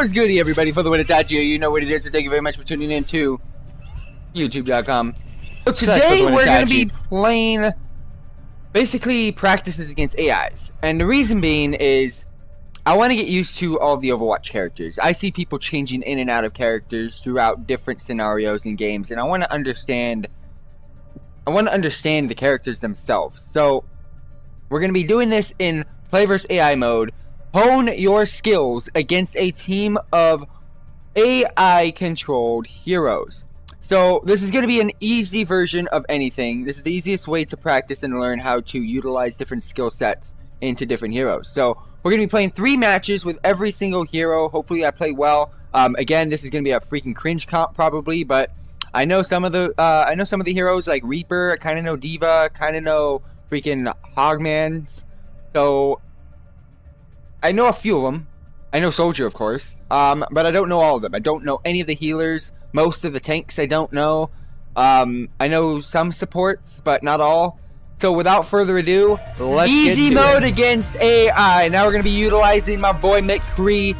What's goody, everybody? For the win Itachi, you know what it is. So thank you very much for tuning in to YouTube.com. So today we're going to be playing basically practices against AIs, and the reason being is I want to get used to all the Overwatch characters. I see people changing in and out of characters throughout different scenarios and games, and I want to understand. I want to understand the characters themselves. So we're going to be doing this in Play vs AI mode. Hone your skills against a team of AI controlled heroes. So this is going to be an easy version of anything. This is the easiest way to practice and learn how to utilize different skill sets into different heroes. So we're going to be playing three matches with every single hero. Hopefully I play well. Um, again, this is going to be a freaking cringe comp probably, but I know some of the uh, I know some of the heroes like Reaper. I kind of know D.Va. Kind of know freaking Hogmans. So I know a few of them. I know Soldier, of course, um, but I don't know all of them. I don't know any of the healers. Most of the tanks I don't know. Um, I know some supports, but not all. So without further ado, let's Easy mode it. against AI. Now we're going to be utilizing my boy McCree.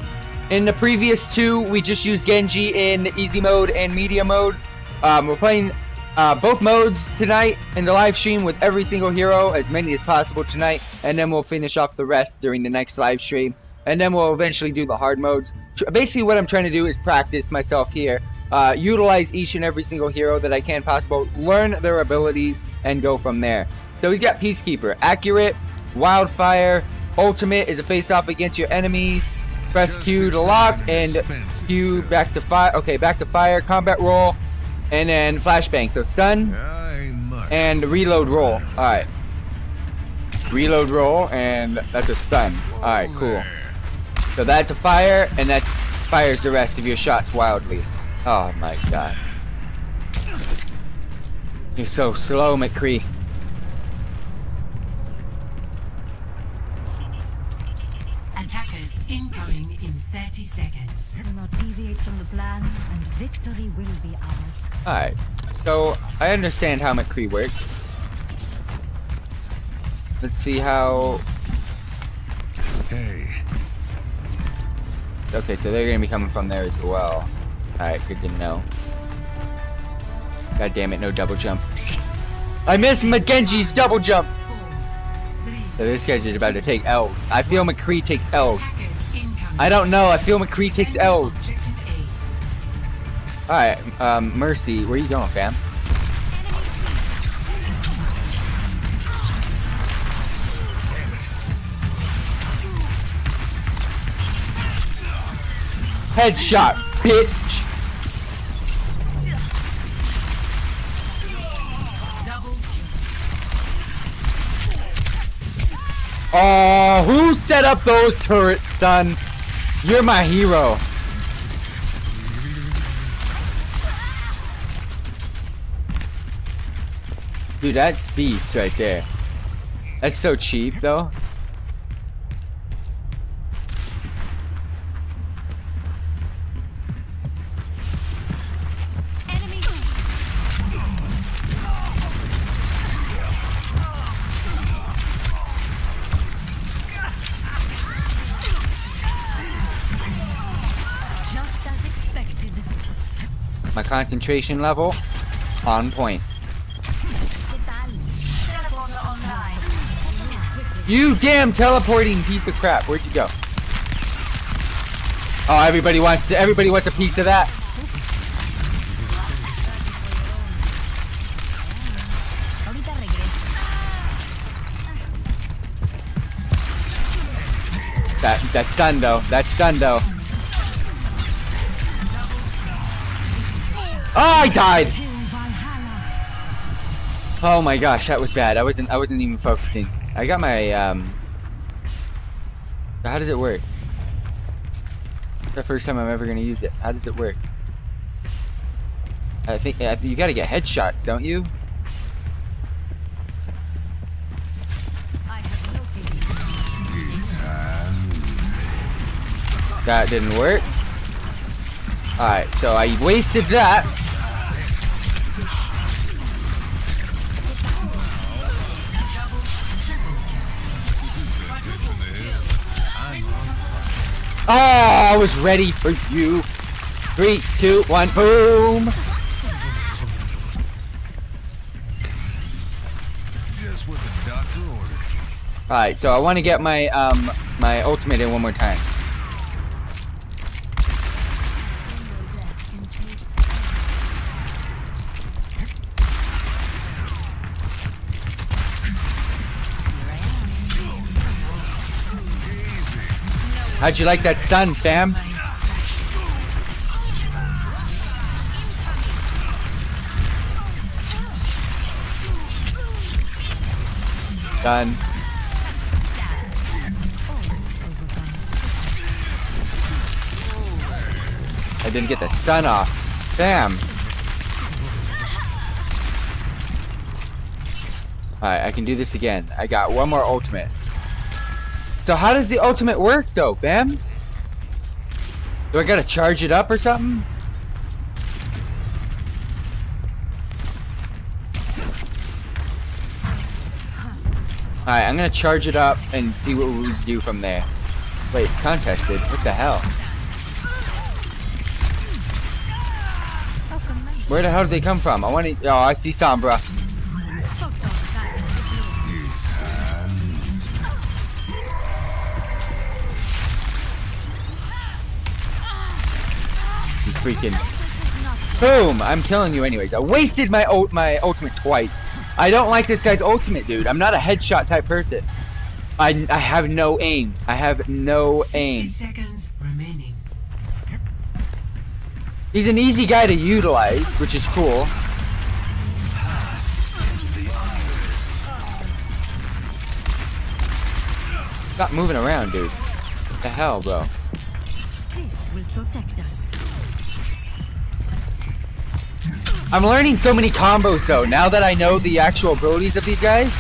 In the previous two, we just used Genji in easy mode and media mode. Um, we're playing uh, both modes tonight in the live stream with every single hero, as many as possible tonight, and then we'll finish off the rest during the next live stream and then we'll eventually do the hard modes. Basically, what I'm trying to do is practice myself here, uh, utilize each and every single hero that I can possible, learn their abilities, and go from there. So he's got Peacekeeper, Accurate, Wildfire, Ultimate is a face-off against your enemies, press Q to lock, and Q back to fire, okay, back to fire, combat roll, and then flashbang. So stun, and reload roll. Alright. Reload roll, and that's a stun. Alright, cool. So that's a fire, and that fires the rest of your shots wildly. Oh my god. You're so slow, McCree. Seconds. Not deviate from the plan, and victory will be ours. Alright. So, I understand how McCree works. Let's see how... Hey, Okay, so they're gonna be coming from there as well. Alright, good to know. God damn it, no double jumps. I missed McGenji's double jump! So this guy's just about to take L's. I feel McCree takes L's. I don't know, I feel McCree takes L's. Alright, um, Mercy, where you going, fam? Headshot, bitch. Oh, who set up those turrets, son? You're my hero. Dude, that's beast right there. That's so cheap, though. My concentration level on point. You damn teleporting piece of crap. Where'd you go? Oh, everybody wants to, everybody wants a piece of that. That that's done though. That's done though. Oh, I died! Oh my gosh, that was bad. I wasn't I wasn't even focusing. I got my um How does it work? It's the first time I'm ever gonna use it. How does it work? I think, I think you gotta get headshots, don't you? That didn't work. Alright, so I wasted that. Oh, I was ready for you. Three, two, one, boom. Just what the doctor ordered. Alright, so I want to get my um my ultimate in one more time. How'd you like that stun, fam? Done. I didn't get the stun off. Damn. Alright, I can do this again. I got one more ultimate. So how does the ultimate work though, Bam? Do I gotta charge it up or something? Alright, I'm gonna charge it up and see what we do from there. Wait, contested? What the hell? Where the hell did they come from? I want to. Oh, I see Sombra. Freaking. Boom! I'm killing you anyways. I wasted my my ultimate twice. I don't like this guy's ultimate, dude. I'm not a headshot type person. I, I have no aim. I have no 60 aim. seconds remaining. He's an easy guy to utilize, which is cool. Stop moving around, dude. What the hell, bro? This will protect us. I'm learning so many combos though, now that I know the actual abilities of these guys.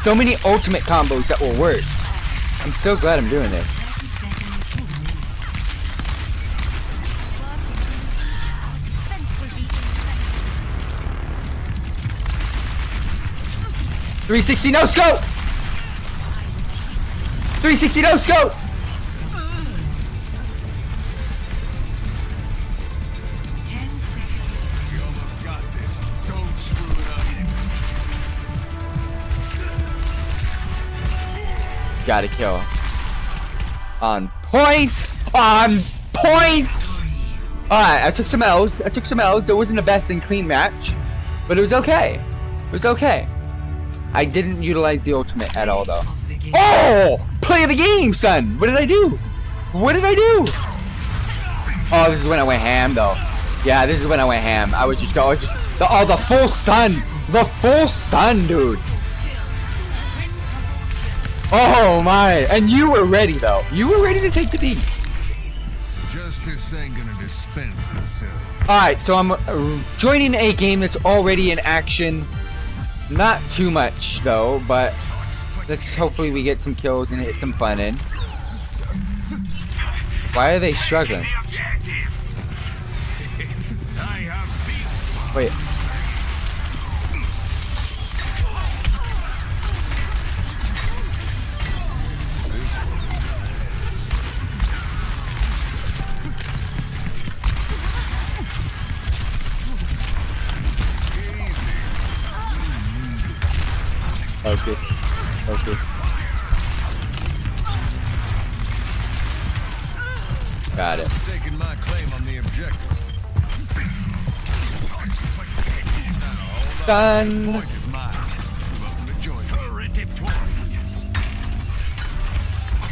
So many ultimate combos that will work. I'm so glad I'm doing this. 30 seconds remaining. Fence will be infected. 360 no scope! 360 no scope! Got a kill. On point! On point! Alright, I took some L's. I took some L's. It wasn't a best and clean match. But it was okay. It was okay. I didn't utilize the ultimate at all though. The. Oh! Play the game, son! What did I do? What did I do? Oh, this is when I went ham, though. Yeah, this is when I went ham. I was just going, just the, oh, the full stun, the full stun, dude. Oh my! And you were ready, though. You were ready to take the D. Justice ain't gonna dispense itself. All right, so I'm uh, joining a game that's already in action. Not too much though, but let's hopefully we get some kills and hit some fun in. Why are they struggling? I have beat Wait. Focus. Focus. Got it. taking my claim on the objective. Done. Point is mine. Welcome to join me. Turret deployed.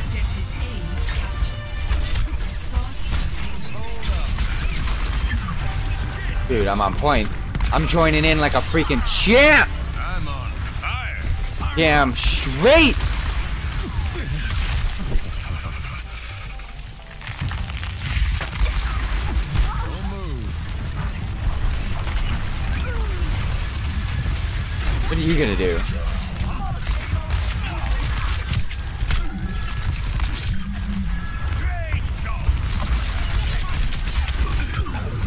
Objective A captured. Spot Dude, I'm on point. I'm joining in like a freaking champ. Damn straight. What are you gonna do?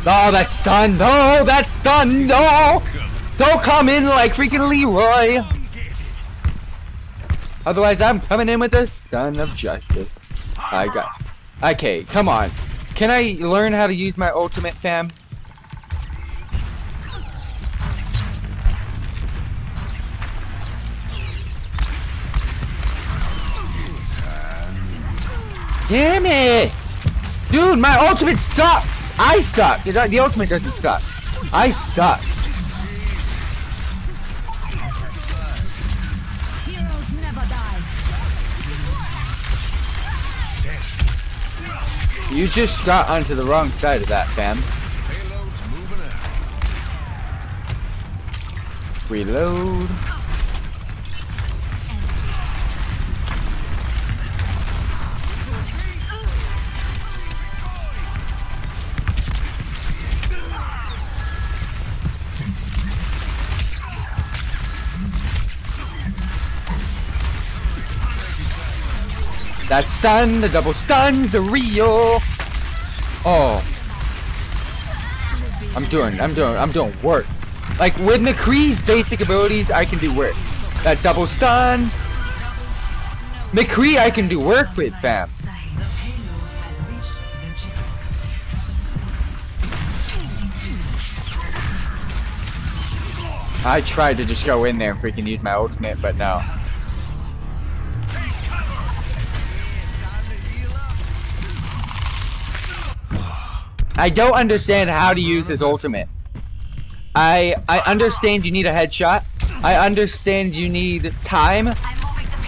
Oh, that's stunned. Oh, that's stunned. Oh, don't come in like freaking Leroy. Otherwise, I'm coming in with this stun of justice. I got. Okay, come on. Can I learn how to use my ultimate, fam? Damn it! Dude, my ultimate sucks! I suck! The ultimate doesn't suck. I suck. You just got onto the wrong side of that, fam. Payload's moving out. Reload. That stun, the double stuns are real. Oh. I'm doing, I'm doing, I'm doing work. Like with McCree's basic abilities, I can do work. That double stun. McCree, I can do work with, fam. I tried to just go in there and freaking use my ultimate, but no. I don't understand how to use his ultimate. I I understand you need a headshot. I understand you need time.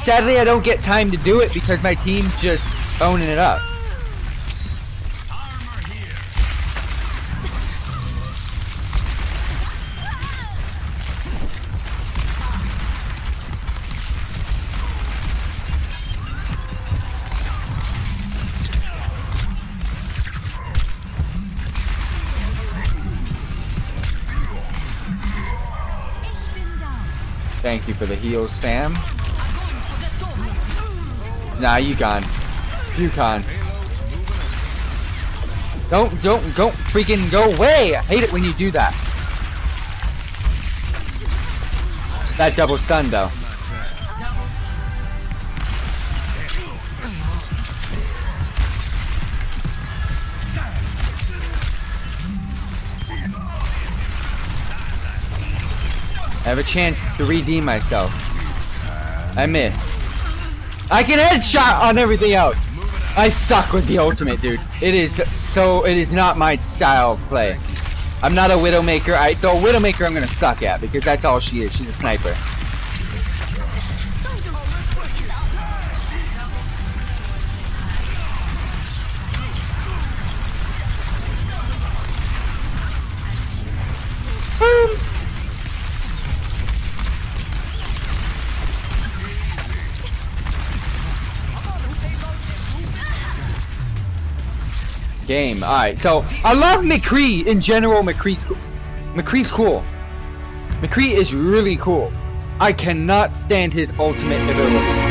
Sadly, I don't get time to do it because my team's just owning it up. Thank you for the heals, fam. Nah, you gone. You gone. Don't, don't, don't freaking go away! I hate it when you do that. That double stun, though. Have a chance to redeem myself. I missed. I can headshot on everything else. I suck with the ultimate, dude. It is so. It is not my style of play. I'm not a Widowmaker. I so a Widowmaker I'm gonna suck at because that's all she is. She's a sniper. Game. Alright, so I love McCree in general. McCree's cool. McCree's cool. McCree is really cool. I cannot stand his ultimate ability.